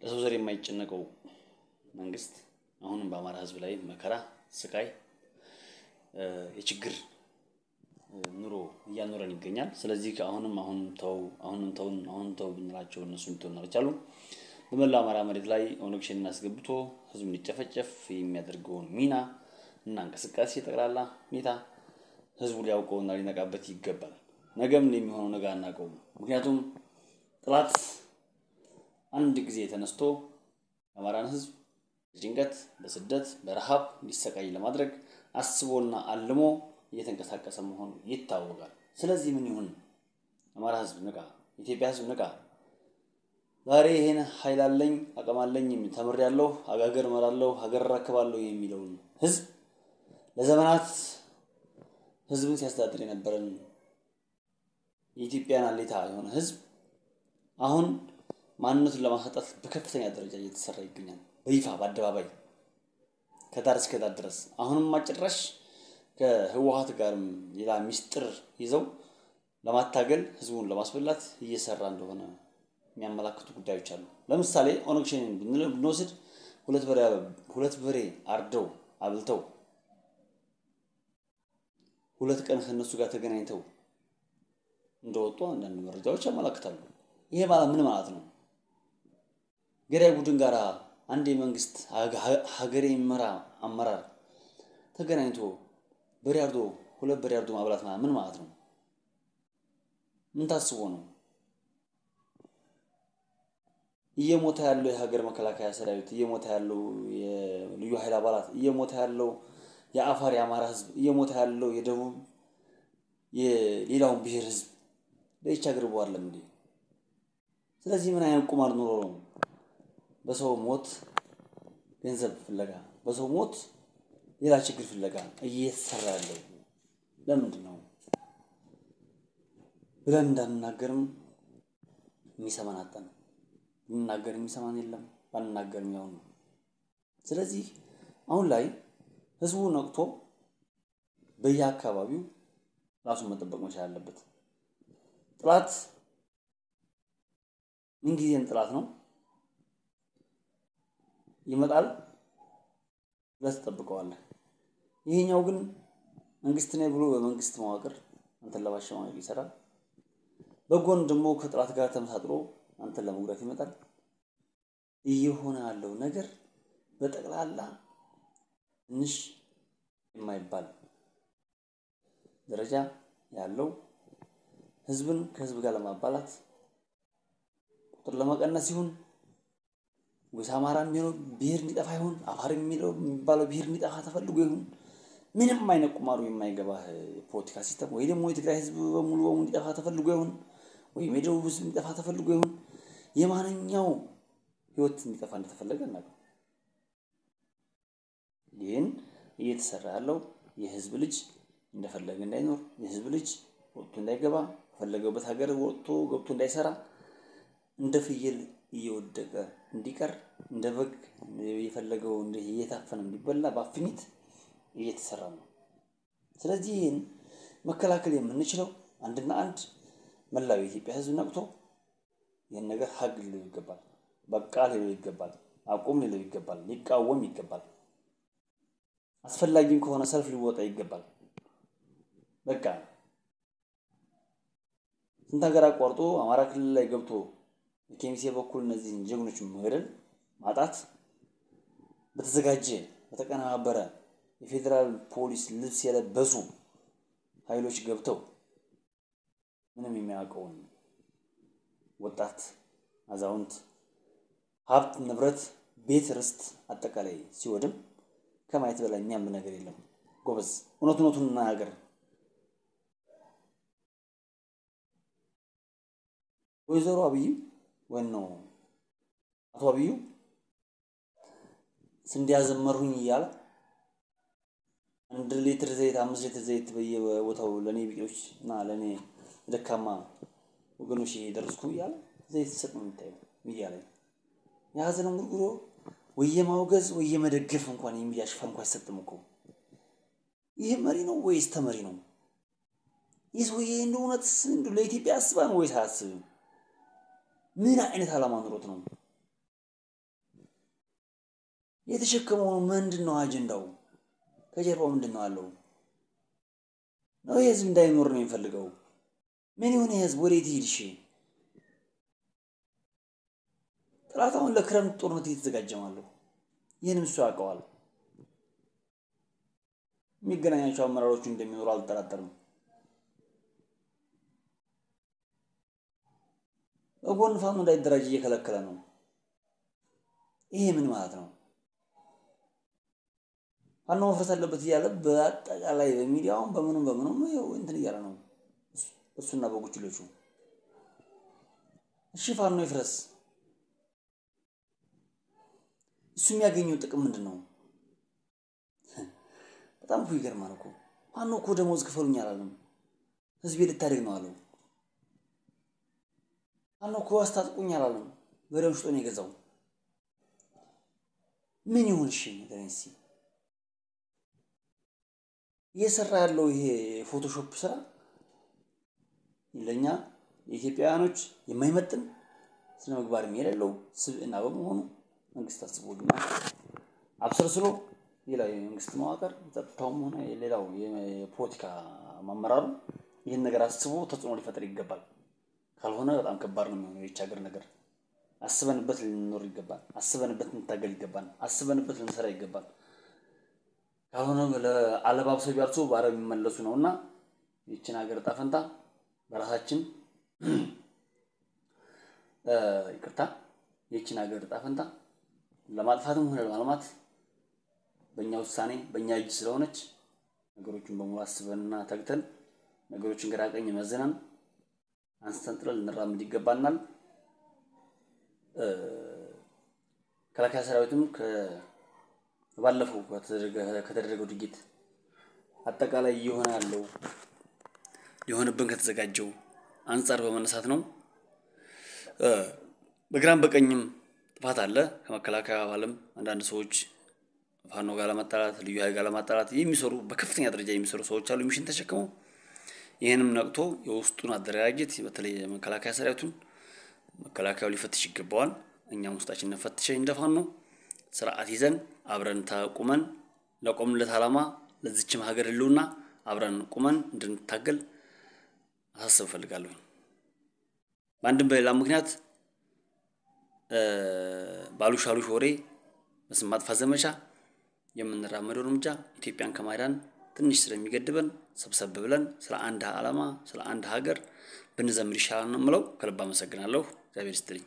ለሰው ዘር የማይጨነቀው መንግስት አሁንም በአማራ ህዝብ ላይ መከራ፣ ስቃይ፣ የችግር ኑሮ እያኖረን ይገኛል። ስለዚህ አሁንም አሁንም ተው አሁንም ተውን አሁንም ተው ብንላቸው እነሱ እንዲተውን አልቻሉም። በመላው አማራ መሬት ላይ ኦነግ ሸኔን አስገብቶ ህዝብ እንዲጨፈጨፍ የሚያደርገውን ሚና እና እንቅስቃሴ ጠቅላላ ሁኔታ ህዝቡ ሊያውቀውና ሊነቃበት ይገባል። ነገም የሚሆነው ነገ አናውቀውም። ምክንያቱም ጥላት አንድ ጊዜ ተነስቶ የአማራን ህዝብ በጭንቀት በስደት በረሃብ እንዲሰቃይ ለማድረግ አስቦና አልሞ እየተንቀሳቀሰ መሆኑ ይታወቃል። ስለዚህ ምን ይሁን? አማራ ህዝብ ንቃ፣ የኢትዮጵያ ህዝብ ንቃ። ዛሬ ይሄን ኃይል አለኝ አቅም አለኝ ተምሬያለሁ፣ ሀገር እመራለሁ፣ ሀገር እረክባለሁ የሚለውን ህዝብ ለዘመናት ህዝብን ሲያስተዳድር የነበረን የኢትዮጵያን አሌታ የሆነ ህዝብ አሁን ማንነቱን ለማሳጣት በከፍተኛ ደረጃ እየተሰራ ይገኛል። በይፋ በአደባባይ ከዳር እስከ ዳር ድረስ አሁንም አጭራሽ ከህወሀት ጋርም ሌላ ሚስጥር ይዘው ለማታገል ህዝቡን ለማስበላት እየሰራ እንደሆነ የሚያመላክቱ ጉዳዮች አሉ። ለምሳሌ ኦነግ ብንወስድ ሁለት በሬ አርደው አብልተው ሁለት ቀን ከእነሱ ጋር ተገናኝተው እንደወጡ አንዳንድ መረጃዎች ያመላክታሉ። ይሄ ማለት ምን ማለት ነው? ገዳይ ቡድን ጋር አንድ የመንግስት ሀገር የሚመራ አመራር ተገናኝቶ በሬ አርዶ ሁለት በሬ አርዶ ማብላት ምን ማለት ነው? ምን ታስቦ ነው? እየሞተ ያለው የሀገር መከላከያ ሰራዊት፣ እየሞተ ያለው የልዩ ኃይል አባላት፣ እየሞተ ያለው የአፋር የአማራ ህዝብ፣ እየሞተ ያለው የደቡብ የሌላውን ብሔር ህዝብ ለይች ሀገር በዋለም እንዴ? ስለዚህ ምን አይነት ቁማር ኑሮ ነው በሰው ሞት ገንዘብ ፍለጋ በሰው ሞት ሌላ ችግር ፍለጋ እየተሰራ ያለው ለምንድን ነው ብለን እንዳንናገርም የሚሰማን አጣን። ብንናገር የሚሰማን የለም፣ ባንናገርም ያው ነው። ስለዚህ አሁን ላይ ህዝቡ ነቅቶ በየአካባቢው ራሱን መጠበቅ መቻል አለበት። ጥላት ምንጊዜም ጥላት ነው። ይመጣል ብለህ ትጠብቀዋለህ። ይሄኛው ግን መንግስት ነኝ ብሎ በመንግስት መዋቅር አንተን ለማሸማቀቅ ይሰራል። በጎን ደግሞ ከጥላት ጋር ተመሳጥሮ አንተን ለመጉዳት ይመጣል። እየሆነ ያለው ነገር በጠቅላላ ትንሽ የማይባል ደረጃ ያለው ህዝብን ከህዝብ ጋር ለማባላት ቁጥር ለመቀነስ ይሁን ወይስ አማራ የሚለው ብሔር እንዲጠፋ ይሁን? አፋር የሚለው የሚባለው ብሔር እንዲጠፋ ተፈልጎ ይሁን? ምንም አይነት ቁማሩ የማይገባህ የፖለቲካ system ወይ ደግሞ የትግራይ ህዝብ በሙሉ በሙሉ እንዲጠፋ ተፈልጎ ይሁን? ወይም የደቡብ ህዝብ እንዲጠፋ ተፈልጎ ይሁን? የማንኛው ህይወት እንዲጠፋ እንደተፈለገ እናውቀው። ይህን እየተሰራ ያለው የህዝብ ልጅ እንደፈለገ እንዳይኖር፣ የህዝብ ልጅ ወጥቶ እንዳይገባ፣ በፈለገበት ሀገር ወጥቶ ገብቶ እንዳይሰራ፣ እንደ ፍየል እየወደቀ እንዲቀር፣ እንደ በግ የፈለገው እየታፈነ እንዲበላ በአፍኒት እየተሰራ ነው። ስለዚህ ይህን መከላከል የምንችለው አንድና አንድ መላው የኢትዮጵያ ህዝብ ነቅቶ ይህን ነገር ሀግ ሊለው ይገባል። በቃ ሊለው ይገባል። አቁም ሊለው ይገባል። ሊቃወም ይገባል። አስፈላጊም ከሆነ ሰልፍ ሊወጣ ይገባል። በቃ ስንት ሀገር አቋርጦ አማራ ክልል ላይ ገብቶ በኬሚሴ በኩል እነዚህን ጀግኖች መግደል ማጣት በተዘጋጀ በተቀነባበረ የፌዴራል ፖሊስ ልብስ የለበሱ ኃይሎች ገብተው ምንም የሚያውቀውን ወጣት፣ አዛውንት፣ ሀብት፣ ንብረት፣ ቤት፣ ርስት አጠቃላይ ሲወድም ከማየት በላይ የሚያም ነገር የለም። ጎበዝ እውነት እውነቱን እናገር። ወይዘሮ አብይ ወይም ነው አቶ አብዩ ስንዴ ያዘመርሁኝ እያለ አንድ ሊትር ዘይት አምስት ሊትር ዘይት በየቦታው ለእኔ ቢጤዎች እና ለእኔ ደካማ ወገኖች ደረስኩ እያለ ዘይት ሲሰጥ ነው የሚታየው ሚዲያ ላይ። ጉርጉሮ ወየ ማውገዝ ወየ መደገፍ እንኳን የሚዲያ ሽፋን እንኳን አይሰጥም እኮ። ይህ መሪ ነው ወይስ ተመሪ ነው? ይህ ሰውዬ እንደ እውነት ለኢትዮጵያ አስባ ነው ወይስ አያስብም? ምን አይነት ዓላማ ኑሮት ነው? የተሸከመው ምንድን ነው? አጀንዳው ከጀርባው ምንድን ነው አለው? ነው የህዝብ እንዳይኖር ነው የሚፈልገው? ምን የሆነ ህዝብ ወዴት ይሄድ? እሺ ጠላት አሁን ለክረምት ጦርነት እየተዘጋጀማለሁ። ይህንም እሱ ያውቀዋል። የሚገናኛቸው አመራሮቹ እንደሚኖሩ አልጠራጠርም። በጎን ፋኖ እንዳይደራጅ እየከለከለ ነው። ይሄ ምን ማለት ነው? ፋኖ መፍረስ አለበት እያለ በአጠቃላይ በሚዲያውም በምኑም በምኑም እንትን እያለ ነው እሱና በጉችሎቹ። እሺ ፋኖ ይፍረስ፣ እሱ የሚያገኘው ጥቅም ምንድን ነው? በጣም እኮ ይገርማል እኮ ፋኖ እኮ ደሞዝ ክፈሉኝ አላለም። ህዝቤ ልታደግ ነው አለው። ፋኖ እኮ አስታጥቁኝ አላለም። በሬውን ሽጦ ነው የገዛው። ምን ይሁን እሺ ንገረኝ እስኪ። እየሰራ ያለው ይሄ ፎቶሾፕ ስራ ለእኛ የኢትዮጵያውያኖች የማይመጥን ስነ ምግባርም የሌለው ስብዕና በመሆኑ መንግስት አስቦልና አብሰልስሎ ሌላው የመንግስት መዋቅር ጸጥታውም ሆነ ሌላው የፖለቲካ አመራሩ ይህን ነገር አስቦ ተጽዕኖ ሊፈጥር ይገባል። ካልሆነ በጣም ከባድ ነው የሚሆነው የይች ሀገር ነገር። አስበንበት ልንኖር ይገባል። አስበንበት ልንታገል ይገባል። አስበንበት ልንሰራ ይገባል። ካልሆነ ለአለባብሰው ቢያርሱ በአረብ የሚመለሱ ነው እና ይችን ሀገር ዕጣ ፈንታ በራሳችን ይቅርታ፣ ይችን ሀገር ዕጣ ፈንታ ለማጥፋትም ሆነ ለማልማት በእኛ ውሳኔ በእኛ እጅ ስለሆነች ነገሮችን በሙሉ አስበንና ተግተን ነገሮችን ግራ ቀኝ መዝነን አንስተን ጥለን ልንራምድ ይገባናል። መከላከያ ሰራዊትም ባለፈው ከተደረገው ድርጊት አጠቃላይ እየሆነ ያለው ሊሆንብን ከተዘጋጀው አንጻር በመነሳት ነው። በግራም በቀኝም ጥፋት አለ። ከመከላከያ አባልም አንዳንድ ሰዎች ፋኖ ጋር ለማጣላት ልዩ ኃይል ጋር ለማጣላት የሚሰሩ በከፍተኛ ደረጃ የሚሰሩ ሰዎች አሉ፣ ሚሽን ተሸክመው። ይህንም ነቅቶ የውስጡን አደረጃጀት በተለይ መከላከያ ሰራዊቱን መከላከያው ሊፈትሽ ይገባዋል። እኛም ውስጣችን ፈትሸ እንደ ፋኖ ስርዓት ይዘን አብረን ተቁመን ለቆምለት ዓላማ ለዚችም ሀገር ህልውና አብረን ቁመን እንድንታገል አሳስብ እፈልጋለሁ። በአንድም በሌላ ምክንያት ባሉሽ አሉሽ ወሬ በስም ማጥፋት ዘመቻ የምንራመደው እርምጃ ኢትዮጵያን ከማዳን ትንሽ ስለሚገድበን ሰብሰብ ብለን ስለ አንድ ዓላማ ስለ አንድ ሀገር ብንዘምር ይሻላል ነው የምለው። ከልብ አመሰግናለሁ። እግዚአብሔር ይስጥልኝ።